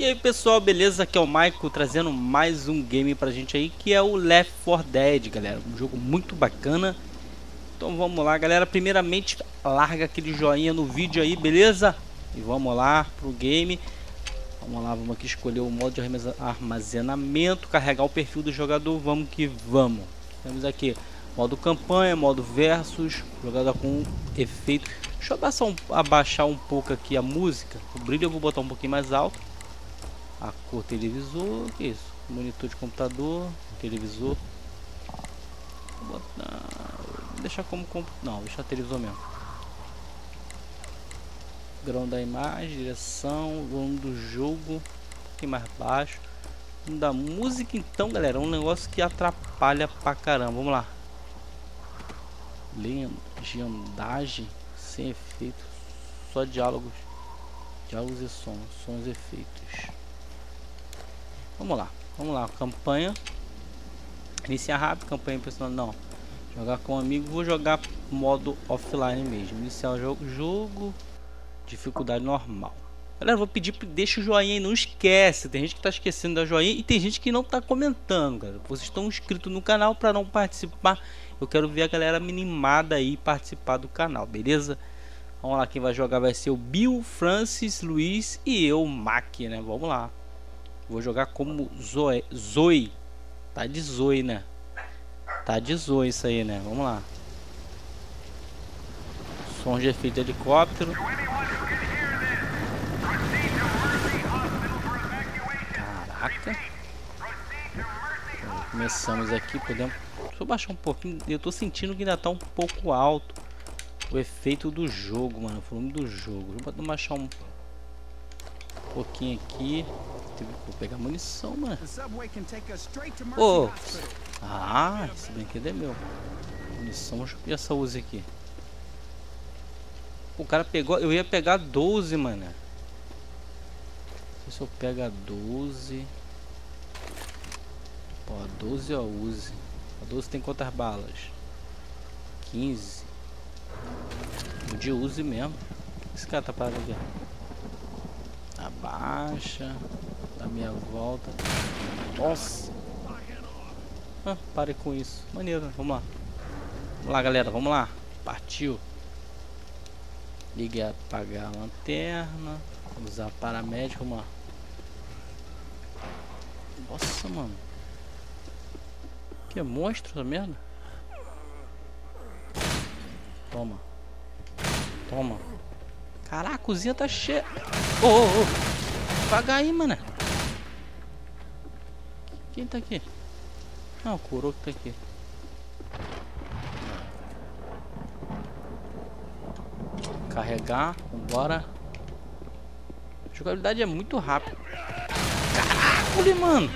E aí pessoal, beleza? Aqui é o Maico trazendo mais um game pra gente aí Que é o Left 4 Dead, galera. Um jogo muito bacana. Então vamos lá, galera. Primeiramente, larga aquele joinha no vídeo aí, beleza? E vamos lá pro game. Vamos lá, vamos aqui escolher o modo de armazenamento Carregar o perfil do jogador, vamos que vamos. Temos aqui modo campanha, modo versus Jogada com efeito. Deixa eu abaixar um, abaixar um pouco aqui a música. O brilho eu vou botar um pouquinho mais alto a cor televisor, que isso? Monitor de computador, televisor. Vou botar, deixar como não, deixar televisor mesmo. Grão da imagem, direção, volume do jogo, pouquinho mais baixo. Da música então, galera, é um negócio que atrapalha pra caramba. Vamos lá. Legendagem sem efeito, só diálogos, diálogos e sons, sons e efeitos. Vamos lá, vamos lá, campanha. Iniciar rápido, campanha impressionante, não. Jogar com um amigo, vou jogar modo offline mesmo. Iniciar o jogo, jogo, dificuldade normal. Galera, vou pedir, deixa o joinha aí, não esquece. Tem gente que tá esquecendo da joinha e tem gente que não tá comentando, galera. Vocês estão inscritos no canal para não participar. Eu quero ver a galera minimada aí participar do canal, beleza? Vamos lá, quem vai jogar vai ser o Bill, Francis, Luiz e eu, Mac, né? Vamos lá. Vou jogar como Zoe. Zoe. Tá de Zoe, né? Tá de Zoe isso aí, né? Vamos lá. Som de efeito de helicóptero. Caraca. Começamos aqui, podemos... Deixa eu baixar um pouquinho. Eu tô sentindo que ainda tá um pouco alto o efeito do jogo, mano. O volume do jogo. Vou baixar um pouquinho aqui. Vou pegar munição, mano. Oh. Ah, esse brinquedo é meu. Munição, deixa eu essa usa aqui. O cara pegou, eu ia pegar 12, mano. Não sei se eu pego a 12. Ó, 12 eu use. A 12 tem quantas balas? 15. O de use mesmo. Esse cara tá parado aqui. Abaixa da minha volta. Nossa! Ah, pare com isso. Maneiro, vamos lá. Vamos lá, galera, vamos lá. Partiu. Ligue apagar a lanterna. Usar paramédico, vamos lá. Nossa, mano. Que monstro essa merda. Toma. Toma. Caraca, a cozinha tá cheia. Ô, ô, ô. Devagar aí, mano. Quem tá aqui? Não, o Kuroko tá aqui. Carregar, vambora. A jogabilidade é muito rápida. Caraca, mano!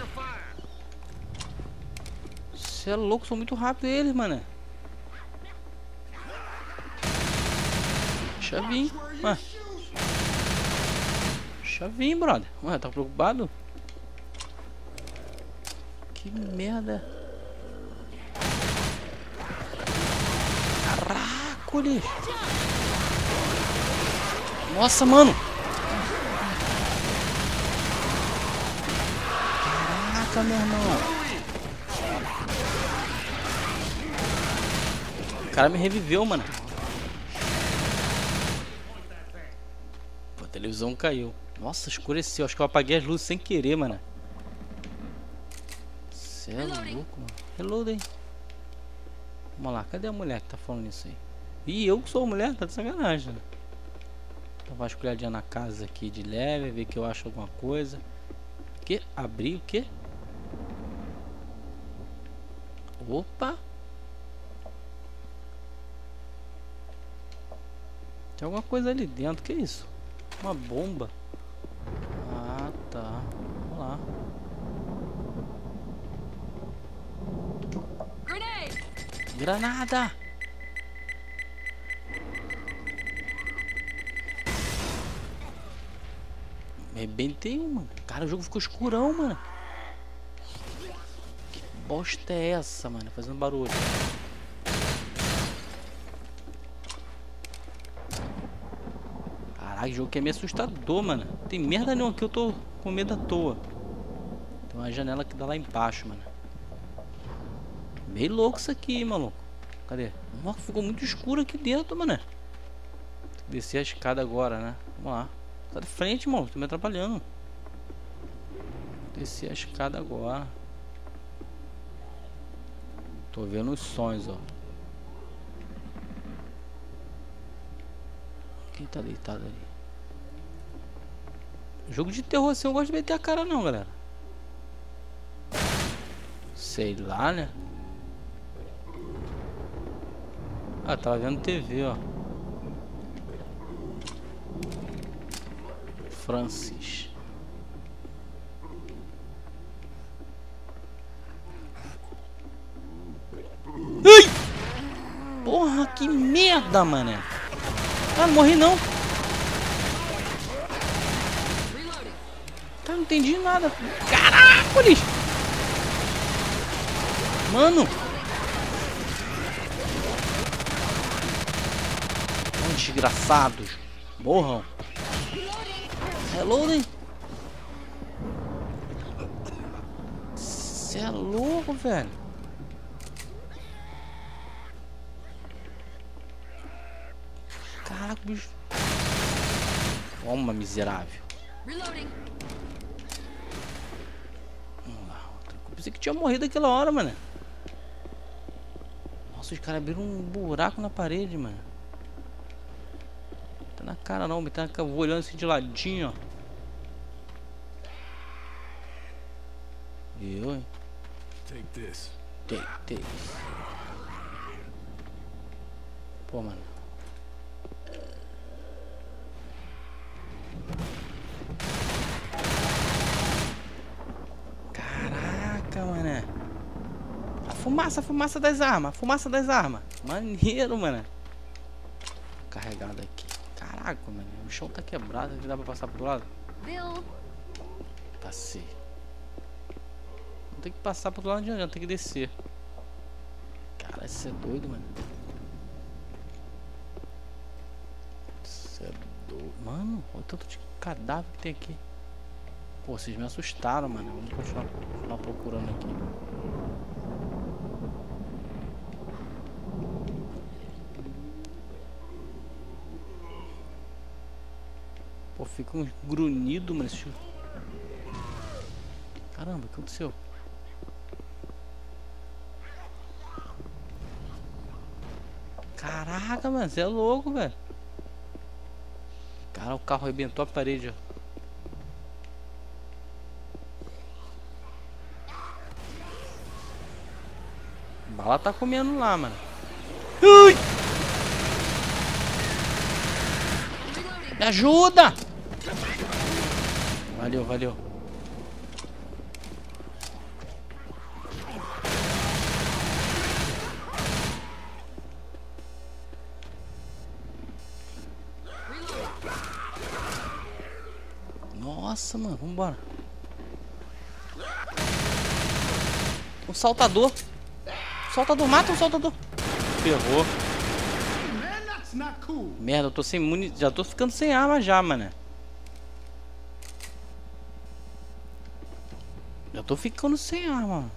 Você é louco, são muito rápidos eles, mano. Deixa vir. Ué. Deixa vir, brother. Ué, tá preocupado? Que merda. Caracoles. Nossa, mano. Caraca, meu irmão. O cara me reviveu, mano. Pô, a televisão caiu. Nossa, escureceu. Acho que eu apaguei as luzes sem querer, mano. Você é louco, mano. Reloading. Vamos lá, cadê a mulher que tá falando isso aí? Ih, eu que sou a mulher, tá de sacanagem. Né? Então vasculhadinha na casa aqui de leve, ver que eu acho alguma coisa. Que? Abrir o que? Opa! Tem alguma coisa ali dentro, que isso? Uma bomba. Ah, tá. Vamos lá. Granada! Rebentei um, mano. Cara, o jogo ficou escurão, mano. Que bosta é essa, mano? Fazendo barulho. Caraca, jogo que é meio assustador, mano. Tem merda nenhuma aqui, eu tô com medo à toa. Tem uma janela que dá lá embaixo, mano. Meio louco isso aqui, maluco. Cadê? Nossa, ficou muito escuro aqui dentro, mano. Tem que descer a escada agora, né? Vamos lá. Tá de frente, mano. Tô me atrapalhando. Descer a escada agora. Tô vendo os sonhos, ó. Quem tá deitado ali? Jogo de terror assim eu gosto de meter a cara não, galera. Sei lá, né? Ah, tava vendo TV, ó. Francis. Ai! Porra, que merda, mané. Ah, não morri não. Tá, não entendi nada. Caracoles! Mano! Desgraçados. Morram. Reloading. Você é louco, velho. Caraca, bicho. Toma, miserável. Reloading. Eu pensei que tinha morrido aquela hora, mano. Nossa, os caras abriram um buraco na parede, mano. Na cara não, me tá olhando assim de ladinho, ó. Eu, hein? Take this. Take this. Pô, mano. Caraca, mano. A fumaça, a fumaça das armas, a fumaça das armas. Maneiro, mano. Carregado aqui. Caraca, mano. O chão tá quebrado, aqui dá pra passar pro lado. Passei. Não tem que passar pro lado de onde, tem que descer. Cara, isso é doido, mano. Isso é doido. Mano, olha o tanto de cadáver que tem aqui. Pô, vocês me assustaram, mano. Vamos continuar, continuar procurando aqui. Pô, fica um grunhido, mano. Caramba, o que aconteceu? Caraca, mano, você é louco, velho. Cara, o carro arrebentou a parede, ó. Bala tá comendo lá, mano. Ui! Me ajuda! Valeu, valeu. Nossa, mano, vambora. Um saltador. Saltador, mata um saltador. Ferrou. Merda, eu tô sem munição. Já tô ficando sem arma já, mano. Tô ficando sem arma.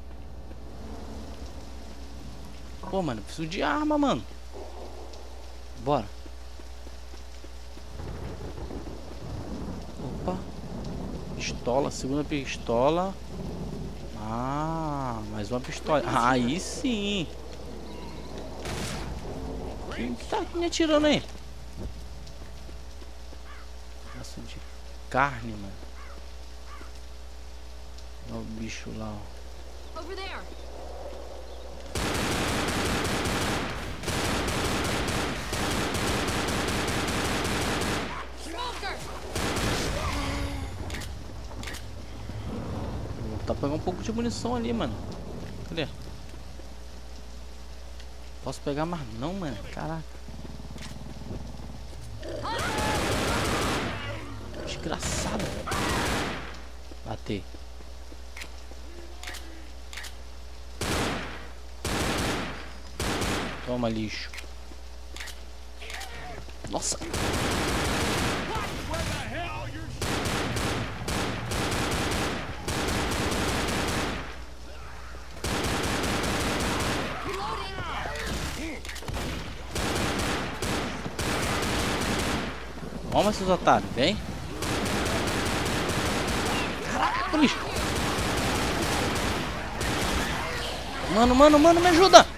Pô, mano, preciso de arma, mano. Bora. Opa. Pistola, segunda pistola. Ah, mais uma pistola. Aí sim. Quem tá me atirando aí? Pedaço de carne, mano. Bicho lá, ó. Over there. Tá pegando um pouco de munição ali, mano. Cadê? Posso pegar mais não, mano. Caraca. Desgraçado. Bater. Toma, lixo. Nossa. Toma, seus otários. Vem. Caraca, lixo. Mano, mano, mano, me ajuda.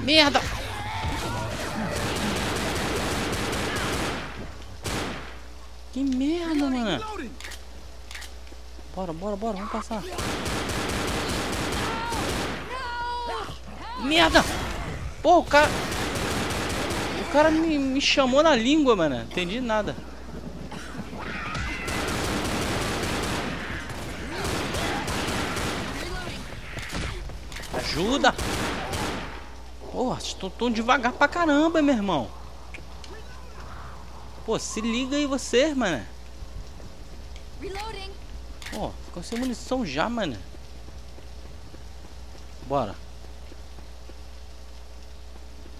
Merda. Que merda, mano. Bora, bora, bora, vamos passar. Merda! Pô, o cara... O cara me, me chamou na língua, mano. Entendi nada. Ajuda! Porra, estou tão devagar pra caramba, meu irmão. Pô, se liga aí você, mano. Pô, ficou sem munição já, mano. Bora.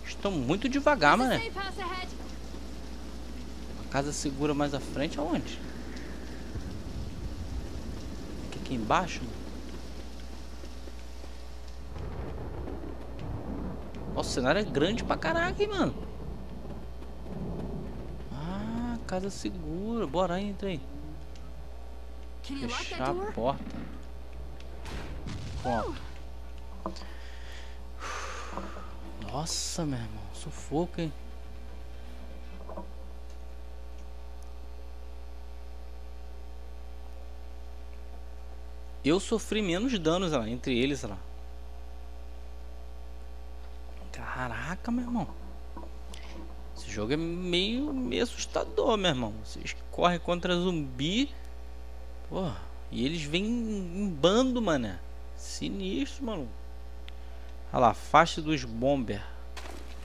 Estão muito devagar, mano. A casa segura mais à frente aonde? Aqui, aqui embaixo? Nossa, o cenário é grande pra caraca, hein, mano. Ah, casa segura. Bora, entra aí. Fechar a porta. Pronto. Nossa, meu irmão. Sufoco, hein? Eu sofri menos danos lá, entre eles lá. Caraca, meu irmão. Esse jogo é meio, meio assustador, meu irmão. Vocês correm contra zumbi. Pô, e eles vêm em bando, mano. Sinistro, mano. Olha lá, faixa dos bomber.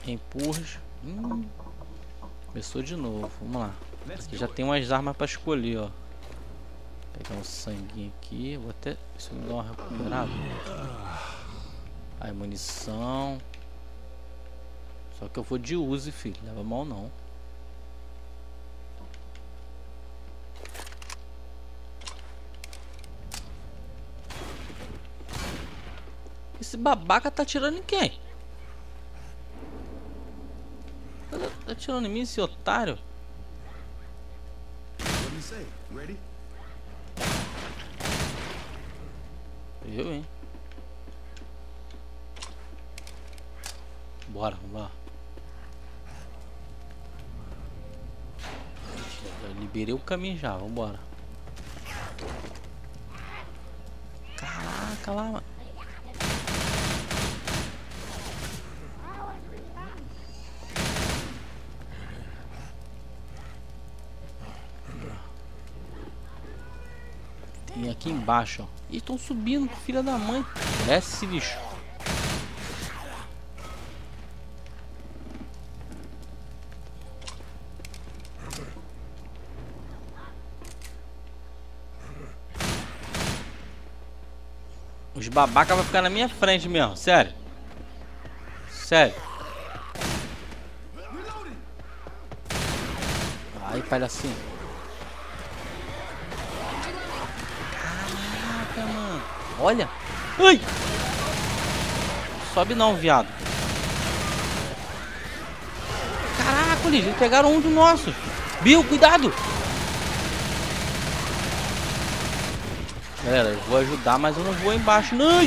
Empurra. Hum, começou de novo. Vamos lá. Aqui já tem umas armas para escolher, ó. Pegar um sanguinho aqui. Vou até. Isso me dá uma recuperada. Aí, munição. Só que eu vou de use, filho. Leva mal não. Esse babaca tá atirando em quem? Tá, tá atirando em mim esse otário? Eu, hein? Bora, vamos lá. Liberei o caminho já, vambora. Caraca lá, mano. Tem aqui embaixo, ó. Estão subindo, filha da mãe. Desce, bicho. Babaca vai ficar na minha frente mesmo, sério. Sério. Ai, palhacinho. Olha. Ai! Sobe não, viado. Caraca, eles pegaram um dos nossos. Bill, cuidado. Galera, eu vou ajudar, mas eu não vou embaixo. Não!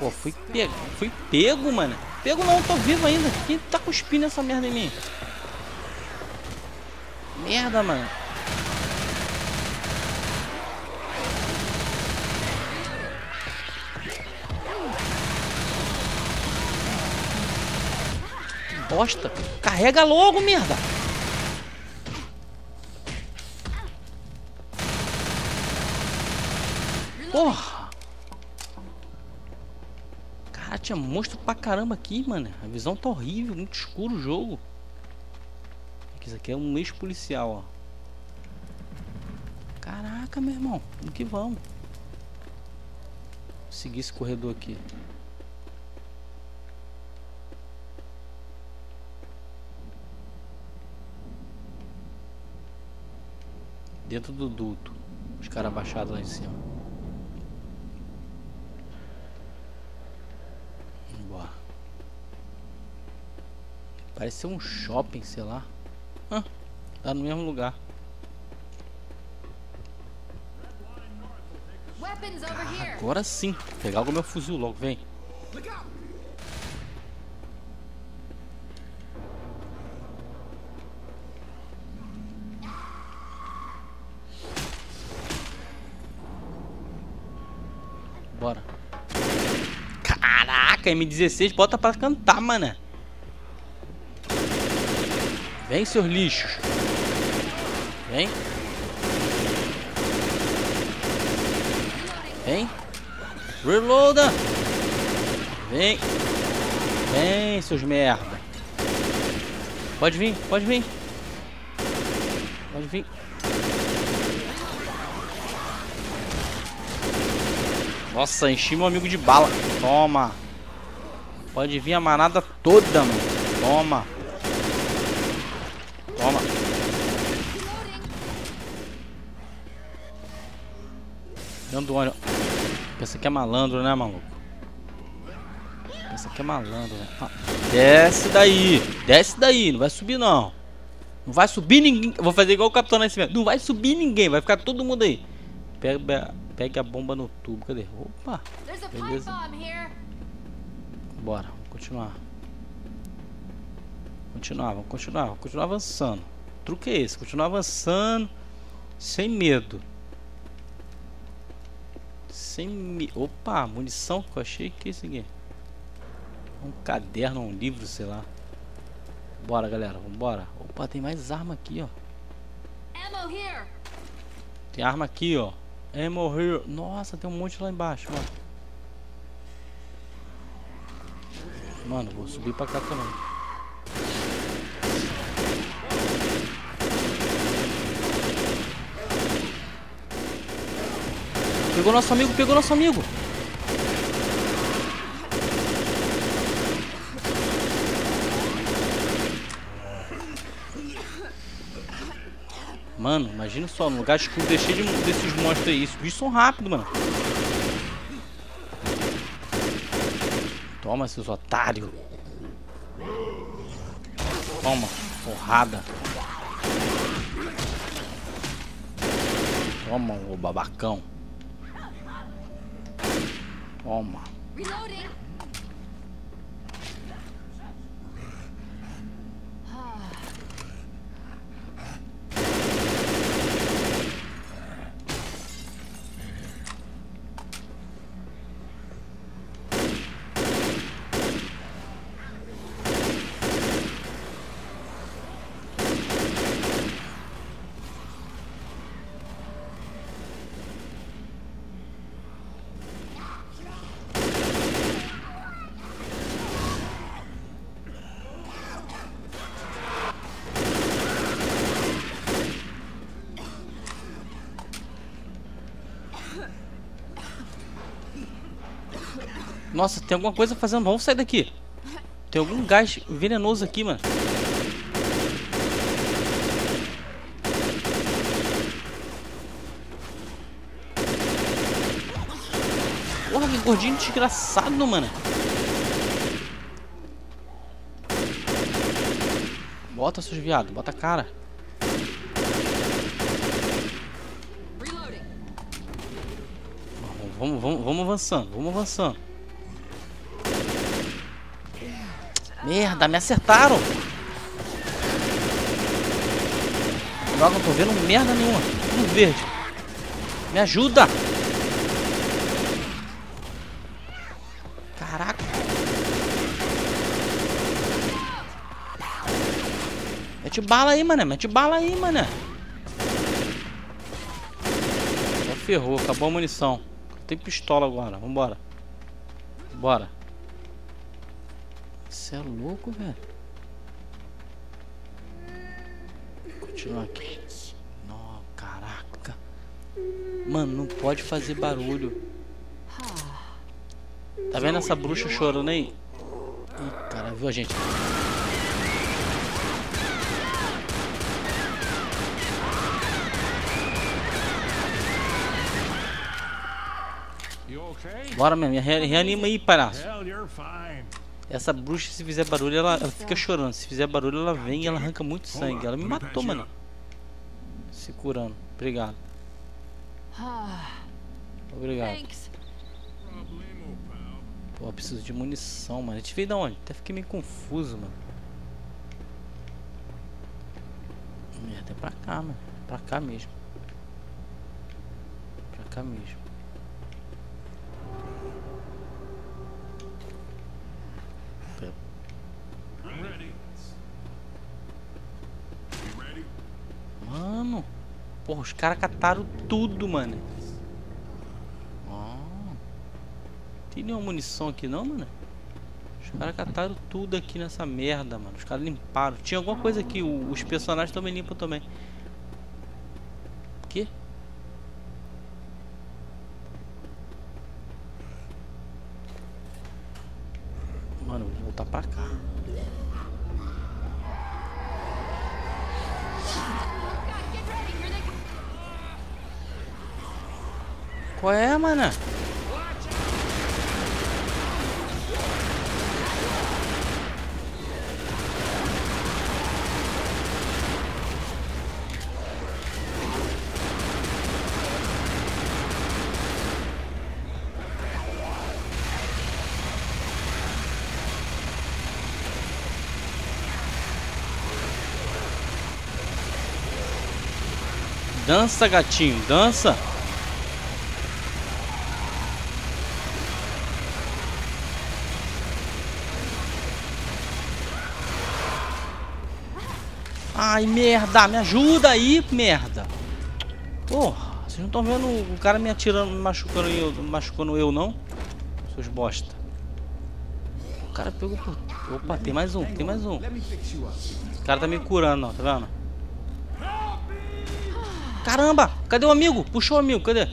Pô, fui pego. Fui pego, mano. Pego não, tô vivo ainda. Quem tá cuspindo essa merda em mim? Merda, mano. bosta. Carrega logo, merda. Porra. Cara, tinha monstro pra caramba aqui, mano. A visão tá horrível, muito escuro o jogo. Isso aqui é um ex-policial, ó. Caraca, meu irmão. Vamos que vamos. Seguir esse corredor aqui. Dentro do duto. Os caras abaixados lá em cima. Vambora. Parece ser um shopping, sei lá. Ah, tá no mesmo lugar. Agora sim. Pegar o meu fuzil logo, vem. Bora. Caraca, M16 bota pra cantar, mano. Vem, seus lixos. Vem. Vem. Reloada. Vem. Vem, seus merda. Pode vir, pode vir. Pode vir. Nossa, enchi meu amigo de bala. Toma. Pode vir a manada toda, mano. Toma. Toma. Dando olho. Pensa que é malandro, né, maluco? Pensa que é malandro, né? Ah, desce daí. Desce daí. Não vai subir, não. Não vai subir ninguém. Vou fazer igual o Capitão Nascimento. Não vai subir ninguém. Vai ficar todo mundo aí. Pega, pega a bomba no tubo. Cadê? Opa. Beleza. Bora. Vamos continuar. Continuar, vamos continuar. Vamos continuar avançando. O truque é esse. Continuar avançando. Sem medo. Sem me... Opa, munição que eu achei. Que é isso aqui? Um caderno, um livro, sei lá. Bora, galera. Vambora. Opa, tem mais arma aqui, ó. Tem arma aqui, ó. Ammo here. Nossa, tem um monte lá embaixo, mano. Mano, vou subir pra cá também. Pegou nosso amigo, pegou nosso amigo. Mano, imagina só, no lugar escuro deixei de, desses monstros aí. Esses bichos são rápidos, mano. Toma, seus otários. Toma, porrada. Toma, o babacão. Toma. Reloading. Nossa, tem alguma coisa fazendo. Vamos sair daqui. Tem algum gás venenoso aqui, mano. Porra, que gordinho desgraçado, mano. Bota, seus viados. Bota a cara. Vamos, vamos, vamos avançando. Vamos avançando. Merda, me acertaram. Droga, não tô vendo merda nenhuma. Tudo verde. Me ajuda. Caraca. Mete bala aí, mano. Mete bala aí, mano. Já ferrou, acabou a munição. Tem pistola agora. Vambora. Bora. Você é louco, velho. Continuar aqui. Não, caraca. Mano, não pode fazer barulho. Tá vendo essa bruxa chorando aí? Ih, cara, viu a gente? Bora mesmo, reanima aí, palhaço. Essa bruxa, se fizer barulho, ela, ela fica chorando. Se fizer barulho, ela vem e ela arranca muito sangue. Ela me matou, mano. Se curando. Obrigado. Obrigado. Thanks. Pô, eu preciso de munição, mano. A gente veio da onde? Até fiquei meio confuso, mano. Merda, é pra cá, mano. Pra cá mesmo. Pra cá mesmo. Porra, os caras cataram tudo, mano. Tem nenhuma munição aqui não, mano? Os caras cataram tudo aqui nessa merda, mano. Os caras limparam. Tinha alguma coisa aqui. Os personagens também limpam também. Que? Mano, vou voltar pra cá. Get ready. Here they come. Qual é, mana? Dança, gatinho, dança. Ai, merda, me ajuda aí, merda. Porra, vocês não estão vendo o cara me atirando, me machucando eu, machucando eu não? Seus bosta. O cara pegou por... Opa, tem mais um, tem mais um. O cara tá me curando, ó, tá vendo? Caramba, cadê o amigo? Puxou o amigo, cadê?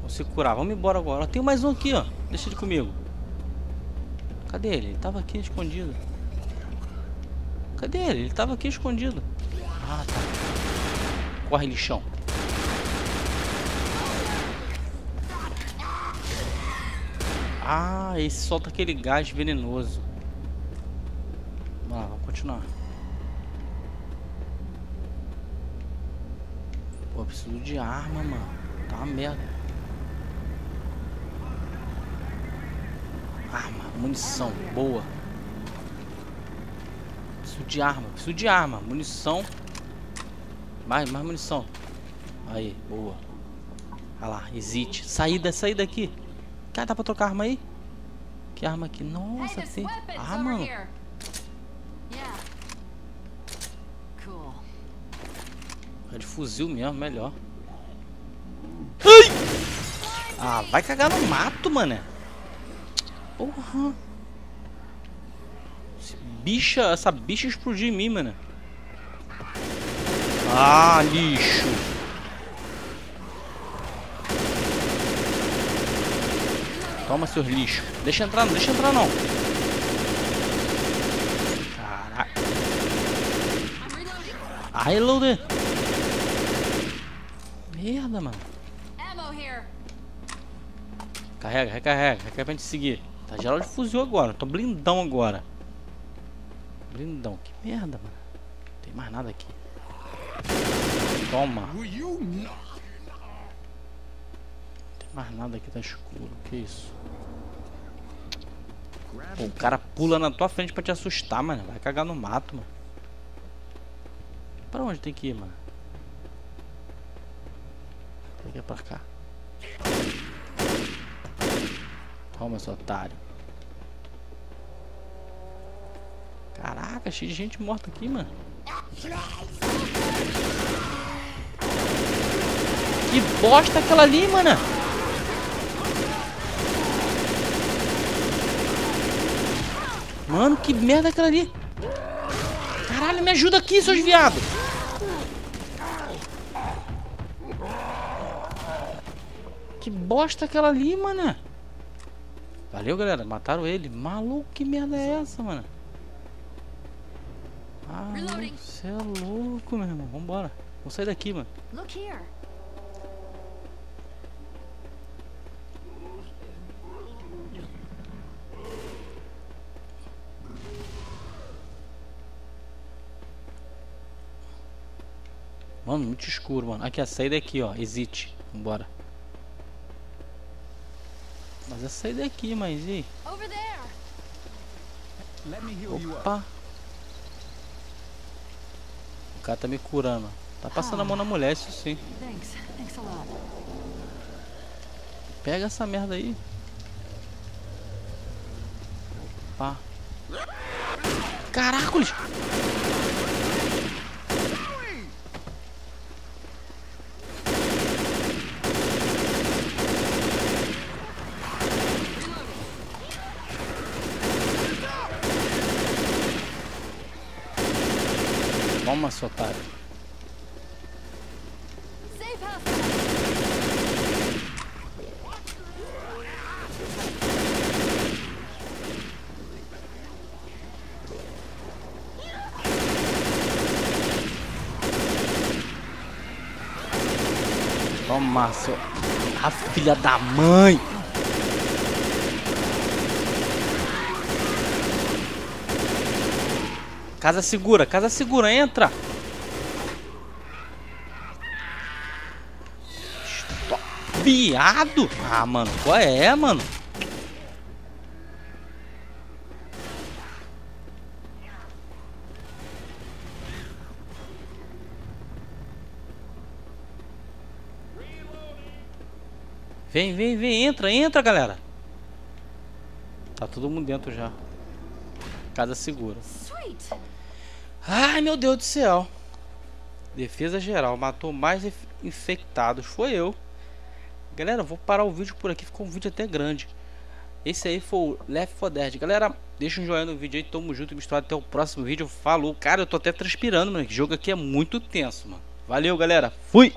Vou se curar, vamos embora agora. Ó, Tem mais um aqui, ó. Deixa ele comigo. Cadê ele? Ele tava aqui escondido. Cadê ele? Ele tava aqui escondido. Ah, tá. Corre, lixão. Ah, esse solta aquele gás venenoso. Vamos lá, vamos continuar. Pô, preciso de arma, mano. Tá uma merda. Arma, munição, boa. Preciso de arma, preciso de arma, munição. Mais, mais munição. Aí, boa. Olha lá, existe. Saída, sair daqui. Cara, dá pra trocar arma aí? Que arma aqui? Nossa, tem. Ah, mano. É de fuzil mesmo, melhor. Ai! Ah, vai cagar no mato, mano. Porra. Esse bicha, essa bicha explodiu em mim, mano. Ah, lixo. Toma, seus lixos. Deixa entrar, não deixa entrar, não. Caraca. Ah, reloaded. Merda, mano. Carrega, recarrega, recarrega pra gente seguir. Tá geral de fuzil agora, tô blindão agora. Blindão, que merda, mano. Não tem mais nada aqui. Toma. Não tem mais nada aqui, tá escuro. Que isso? Pô, o cara pula na tua frente pra te assustar, mano. Vai cagar no mato, mano. Pra onde tem que ir, mano? Tem que ir pra cá. Toma, seu otário. Caraca, cheio de gente morta aqui, mano. Que bosta aquela ali, mano. Mano, que merda aquela ali. Caralho, me ajuda aqui, seus viados. Que bosta aquela ali, mano. Valeu, galera. Mataram ele. Maluco, que merda é essa, mano? Ah, você é louco, meu irmão. Vambora. Vamos sair daqui, mano. Mano, muito escuro, mano. Aqui, a saída é aqui, ó. Exit. Vambora. Let me heal you up. Opa. O cara tá me curando. Tá passando a mão na mulher, isso sim. Thanks. Thanks a lot. Pega essa merda aí. Opa. Caracoles! Toma, seu otário. Toma, seu... A filha da mãe! Casa segura, casa segura, entra! Viado! Ah, mano, qual é, mano? Vem, vem, vem, entra, entra, galera. Tá todo mundo dentro já. Casa segura. Sweet. Ai, meu Deus do céu. Defesa geral, matou mais inf- infectados. Foi eu. Galera, vou parar o vídeo por aqui. Ficou um vídeo até grande. Esse aí foi o Left 4 Dead. Galera, deixa um joinha no vídeo aí. Tamo junto, misturado. Até o próximo vídeo. Falou. Cara, eu tô até transpirando, mano. Esse jogo aqui é muito tenso, mano. Valeu, galera. Fui!